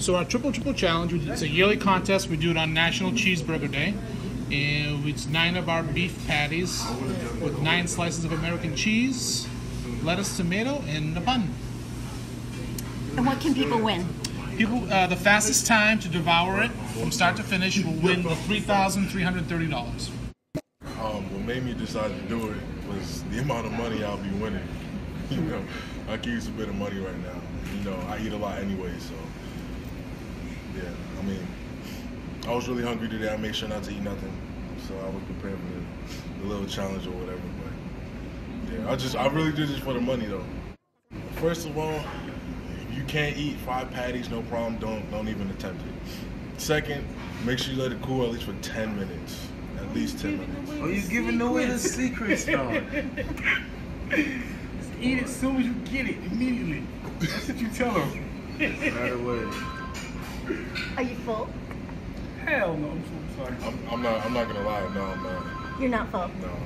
So our triple triple challenge, it's a yearly contest. We do it on National Cheeseburger Day, and it's nine of our beef patties with nine slices of American cheese, lettuce, tomato, and a bun. And what can people win? People, uh, the fastest time to devour it from start to finish will win the three thousand three hundred thirty dollars. Um, what made me decide to do it was the amount of money I'll be winning. You know, I can use a bit of money right now. You know, I eat a lot anyway, so yeah. I mean, I was really hungry today. I made sure not to eat nothing, so I was prepared for the, the little challenge or whatever. But yeah, I just, I really did this for the money though. First of all, you can't eat five patties, no problem. Don't, don't even attempt it. Second, make sure you let it cool at least for 10 minutes. At least 10 minutes. Oh, you giving away the secrets, though. Just eat it as soon as you get it, immediately. That's what you tell them. Right away. Are you full? Hell no, I'm so sorry. I'm, I'm not, I'm not gonna lie. No, I'm not. You're not full. No.